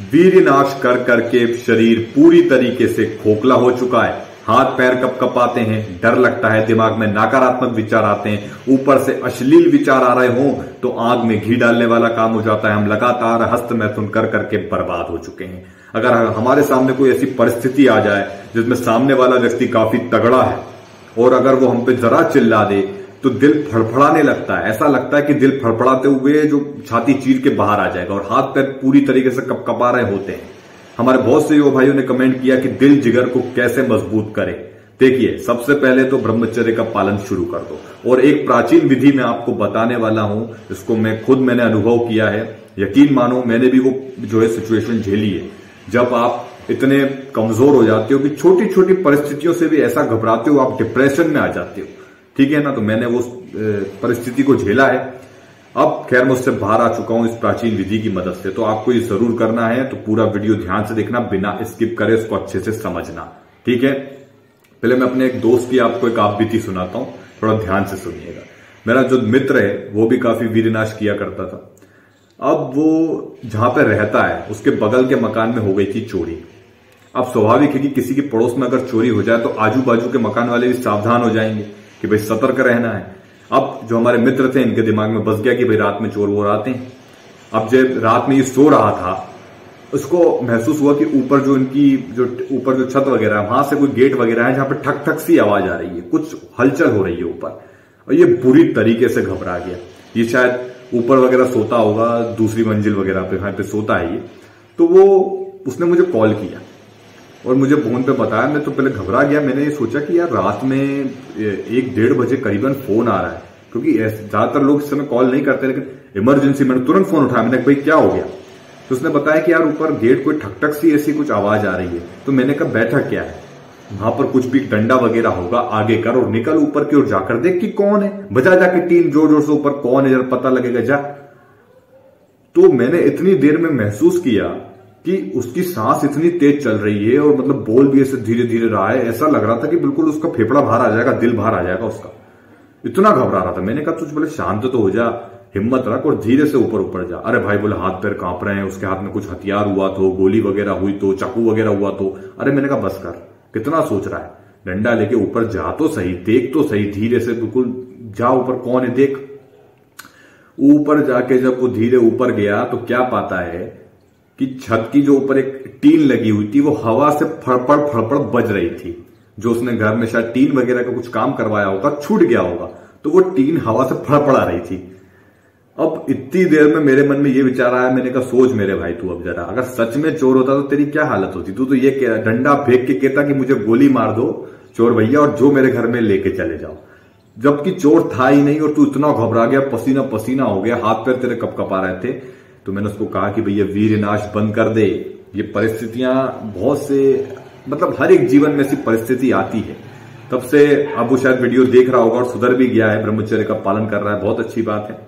वीरनाश कर करके शरीर पूरी तरीके से खोखला हो चुका है। हाथ पैर कप कपाते हैं? डर लगता है, दिमाग में नकारात्मक विचार आते हैं, ऊपर से अश्लील विचार आ रहे हों तो आग में घी डालने वाला काम हो जाता है। हम लगातार हस्त मैथुन कर करके बर्बाद हो चुके हैं। अगर हमारे सामने कोई ऐसी परिस्थिति आ जाए, जिसमें सामने वाला व्यक्ति काफ़ी तगड़ा है, और अगर वो हम पे जरा चिल्ला दे तो दिल फड़फड़ाने लगता है। ऐसा लगता है कि दिल फड़फड़ाते हुए जो छाती चीर के बाहर आ जाएगा और हाथ पैर पूरी तरीके से कप कपा रहे होते हैं। हमारे बहुत से युवा भाइयों ने कमेंट किया कि दिल जिगर को कैसे मज़बूत करें। देखिए, सबसे पहले तो ब्रह्मचर्य का पालन शुरू कर दो। और एक प्राचीन विधि मैं आपको बताने वाला हूँ, इसको मैं खुद मैंने अनुभव किया है। यकीन मानो, मैंने भी वो जो है सिचुएशन झेली है। जब आप इतने कमज़ोर हो जाते हो कि छोटी छोटी परिस्थितियों से भी ऐसा घबराते हो, आप डिप्रेशन में आ जाते हो। ठीक है ना तो मैंने वो परिस्थिति को झेला है। अब खैर मैं उससे बाहर आ चुका हूँ इस प्राचीन विधि की मदद से। तो आपको ये ज़रूर करना है तो पूरा वीडियो ध्यान से देखना, बिना स्किप करे उसको अच्छे से समझना। ठीक है? पहले मैं अपने एक दोस्त की आपको एक आप बीती सुनाता हूँ, थोड़ा ध्यान से सुनिएगा। मेरा जो मित्र है, वो भी काफ़ी वीरनाश किया करता था। अब वो जहाँ पे रहता है, उसके बगल के मकान में हो गई थी चोरी। अब स्वाभाविक है कि किसी के पड़ोस में अगर चोरी हो जाए तो आजू बाजू के मकान वाले भी सावधान हो जाएँगे। कि भाई सतर्क रहना है। अब जो हमारे मित्र थे, इनके दिमाग में बस गया कि भाई रात में चोर वोर आते हैं। अब जब रात में ये सो रहा था, उसको महसूस हुआ कि ऊपर जो इनकी जो ऊपर जो छत वगैरह है वहाँ से कोई गेट वगैरह है, जहाँ पर ठक ठक सी आवाज़ आ रही है, कुछ हलचल हो रही है ऊपर। और ये बुरी तरीके से घबरा गया। ये शायद ऊपर वगैरह सोता होगा, दूसरी मंजिल वगैरह पे, वहाँ पे सोता है ये। तो वो, उसने मुझे कॉल किया। और मुझे फ़ोन पे बताया, मैं तो पहले घबरा गया। मैंने ये सोचा कि यार रात में एक डेढ़ बजे करीबन फ़ोन आ रहा है, क्योंकि ज़्यादातर लोग इस समय कॉल नहीं करते, लेकिन इमरजेंसी, मैंने तुरंत फ़ोन उठाया। मैंने भाई, क्या हो गया? तो उसने बताया कि यार ऊपर गेट कोई ठकठक सी ऐसी कुछ आवाज़ आ रही है। तो मैंने कहा बैठक क्या है? वहाँ पर कुछ भी डंडा वगैरह होगा, आगे कर और निकल ऊपर की ओर जाकर देख कि कौन है। बजा जाके टीम ज़ोर ज़ोर से ऊपर कौन है, जरा पता लगेगा, जा। तो मैंने इतनी देर में महसूस किया कि उसकी सांस इतनी तेज चल रही है और मतलब बोल भी ऐसे धीरे धीरे रहा है, ऐसा लग रहा था कि बिल्कुल उसका फेफड़ा बाहर आ जाएगा, दिल बाहर आ जाएगा उसका। इतना घबरा रहा था। मैंने कहा, तुझ बोले शांत तो हो जा, हिम्मत रख और धीरे से ऊपर ऊपर जा। अरे भाई, बोले हाथ पैर काँप रहे हैं, उसके हाथ में कुछ हथियार हुआ तो गोली वगैरह हुई तो चाकू वगैरह हुआ तो। अरे मैंने कहा, बस कर, कितना सोच रहा है? डंडा लेके ऊपर जा तो सही, देख तो सही, धीरे से बिल्कुल जा ऊपर, कौन है देख? ऊपर जाके जब वो धीरे ऊपर गया तो क्या पाता है कि छत की जो ऊपर एक टीन लगी हुई थी, वो हवा से फड़फड़ फड़फड़ बज रही थी। जो उसने घर में शायद टीन वगैरह का कुछ काम करवाया होगा, छूट गया होगा तो वो टीन हवा से फड़फड़ा रही थी। अब इतनी देर में मेरे मन में ये विचार आया, मैंने कहा, सोच मेरे भाई, तू अब जरा, अगर सच में चोर होता तो तेरी क्या हालत होती? तू तो ये डंडा फेंक के कहता कि मुझे गोली मार दो, चोर भैया, और जो मेरे घर में लेके चले जाओ। जबकि चोर था ही नहीं, और तू इतना घबरा गया पसीना पसीना हो गया हाथ पैर तेरे कप कपा रहे थे। तो मैंने उसको कहा कि भैया वीर नाश बंद कर दे। ये परिस्थितियाँ बहुत से मतलब हर एक जीवन में ऐसी परिस्थिति आती है। तब से अब वो शायद वीडियो देख रहा होगा और सुधर भी गया है, ब्रह्मचर्य का पालन कर रहा है, बहुत अच्छी बात है।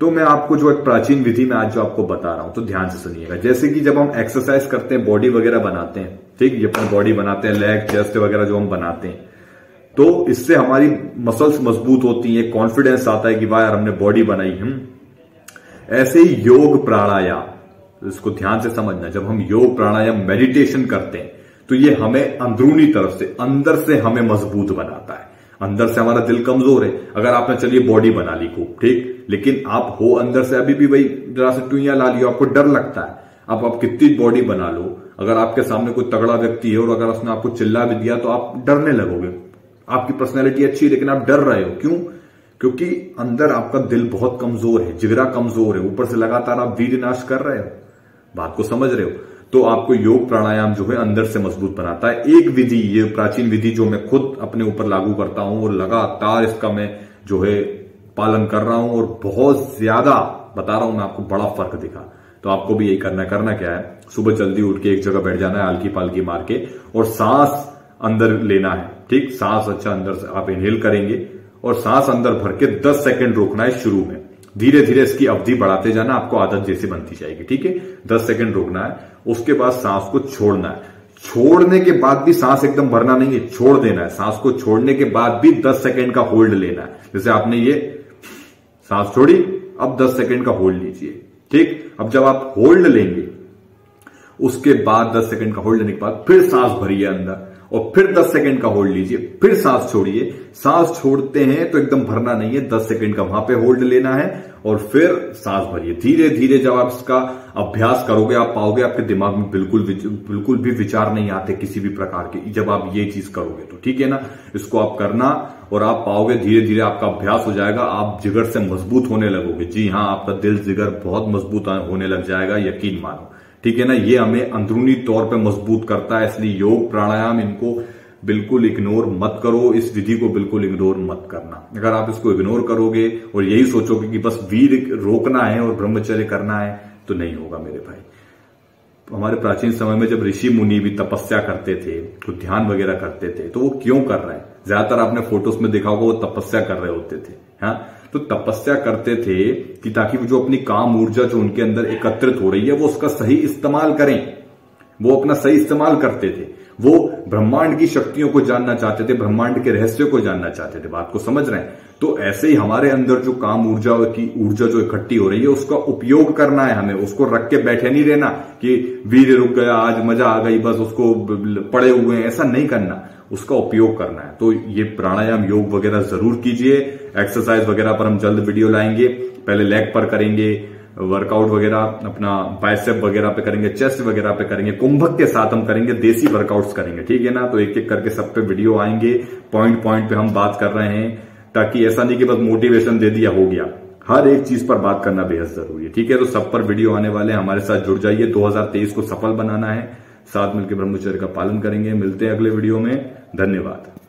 तो मैं आपको जो एक प्राचीन विधि में आज जो आपको बता रहा हूँ तो ध्यान से सुनिएगा। जैसे कि जब हम एक्सरसाइज करते हैं बॉडी वगैरह बनाते हैं, ठीक, ये अपनी बॉडी बनाते हैं लेग चेस्ट वगैरह जो हम बनाते हैं तो इससे हमारी मसल्स मज़बूत होती है कॉन्फिडेंस आता है कि वाह यार हमने बॉडी बनाई हम ऐसे ही योग प्राणायाम इसको ध्यान से समझना, जब हम योग प्राणायाम मेडिटेशन करते हैं तो ये हमें अंदरूनी तरफ़ से, अंदर से हमें मज़बूत बनाता है। अंदर से हमारा दिल कमज़ोर है, अगर आपने, चलिए बॉडी बना ली खूब, ठीक? लेकिन आप हो अंदर से, अभी भी वही जरा से टुइया ला लियो, आपको डर लगता है। आप आप कितनी बॉडी बना लो, अगर आपके सामने कोई तगड़ा व्यक्ति है, और अगर उसने आपको चिल्ला भी दिया तो आप डरने लगोगे। आपकी पर्सनैलिटी अच्छी है, लेकिन आप डर रहे हो। क्यों? क्योंकि अंदर आपका दिल बहुत कमज़ोर है, जिगरा कमज़ोर है, ऊपर से लगातार आप वीर नाश कर रहे हो। बात को समझ रहे हो? तो आपको योग प्राणायाम जो है अंदर से मज़बूत बनाता है। एक विधि, ये प्राचीन विधि जो मैं खुद अपने ऊपर लागू करता हूँ और लगातार इसका मैं जो है पालन कर रहा हूँ और बहुत ज़्यादा बता रहा हूँ, मैं आपको बड़ा फ़र्क दिखा। तो आपको भी यही करना करना क्या है? सुबह जल्दी उठ के एक जगह बैठ जाना है आलकी पालकी मार के, और सांस अंदर लेना है। ठीक? सांस अच्छा अंदर से आप इनहेल करेंगे। और सांस अंदर भर के 10 सेकंड रोकना है शुरू में। धीरे धीरे इसकी अवधि बढ़ाते जाना आपको आदत जैसी बनती जाएगी, ठीक है? दस सेकंड रोकना है, उसके बाद सांस को छोड़ना है। छोड़ने के बाद भी सांस एकदम भरना नहीं है, छोड़ देना है। सांस को छोड़ने के बाद भी दस सेकंड का होल्ड लेना है। जैसे आपने ये सांस छोड़ी, अब दस सेकंड का होल्ड लीजिए, ठीक? अब जब आप होल्ड लेंगे, उसके बाद 10 सेकंड का होल्ड लेने के बाद फिर सांस भरिए अंदर। और फिर 10 सेकंड का होल्ड लीजिए, फिर सांस छोड़िए। सांस छोड़ते हैं तो एकदम भरना नहीं है 10 सेकंड का वहाँ पे होल्ड लेना है और फिर सांस भरिए। धीरे धीरे जब आप इसका अभ्यास करोगे, आप पाओगे आपके दिमाग में बिल्कुल बिल्कुल भी विचार नहीं आते किसी भी प्रकार के, जब आप ये चीज़ करोगे तो। ठीक है ना? इसको आप करना और आप पाओगे धीरे धीरे आपका अभ्यास हो जाएगा, आप जिगर से मज़बूत होने लगोगे। जी हाँ आपका दिल जिगर बहुत मज़बूत होने लग जाएगा, यकीन मानो। ठीक है ना? ये हमें अंदरूनी तौर पे मज़बूत करता है, इसलिए योग प्राणायाम इनको बिल्कुल इग्नोर मत करो, इस विधि को बिल्कुल इग्नोर मत करना। अगर आप इसको इग्नोर करोगे और यही सोचोगे कि बस वीर रोकना है और ब्रह्मचर्य करना है तो नहीं होगा मेरे भाई। हमारे प्राचीन समय में जब ऋषि मुनि भी तपस्या करते थे तो ध्यान वगैरह करते थे तो वो क्यों कर रहे हैं? ज़्यादातर आपने फ़ोटोज़ में देखा होगा, वो तपस्या कर रहे होते थे हाँ? तो तपस्या करते थे कि ताकि वो जो अपनी काम ऊर्जा जो उनके अंदर एकत्रित हो रही है, वो उसका सही इस्तेमाल करें। वो अपना सही इस्तेमाल करते थे। वो ब्रह्मांड की शक्तियों को जानना चाहते थे, ब्रह्मांड के रहस्यों को जानना चाहते थे। बात को समझ रहे हैं? तो ऐसे ही हमारे अंदर जो काम ऊर्जा की ऊर्जा जो इकट्ठी हो रही है, उसका उपयोग करना है हमें। उसको रख के बैठे नहीं रहना कि वीर रुक गया, आज मज़ा आ गई, बस उसको पड़े हुए हैं। ऐसा नहीं करना। उसका उपयोग करना है। तो ये प्राणायाम योग वगैरह ज़रूर कीजिए। एक्सरसाइज वगैरह पर हम जल्द वीडियो लाएँगे। पहले लेग पर करेंगे वर्कआउट वगैरह, अपना बाइसेप वगैरह पे करेंगे चेस्ट वगैरह पे करेंगे, कुंभक के साथ हम करेंगे, देसी वर्कआउट्स करेंगे। ठीक है ना? तो एक एक करके सब पे वीडियो आएँगे। पॉइंट पॉइंट पे हम बात कर रहे हैं, ताकि ऐसा नहीं कि बस मोटिवेशन दे दिया, हो गया। हर एक चीज़ पर बात करना बेहद ज़रूरी है। ठीक है? तो सब पर वीडियो आने वाले हमारे साथ जुड़ जाइए। 2023 को सफल बनाना है। साथ मिलकर ब्रह्मचर्य का पालन करेंगे। मिलते हैं अगले वीडियो में। धन्यवाद।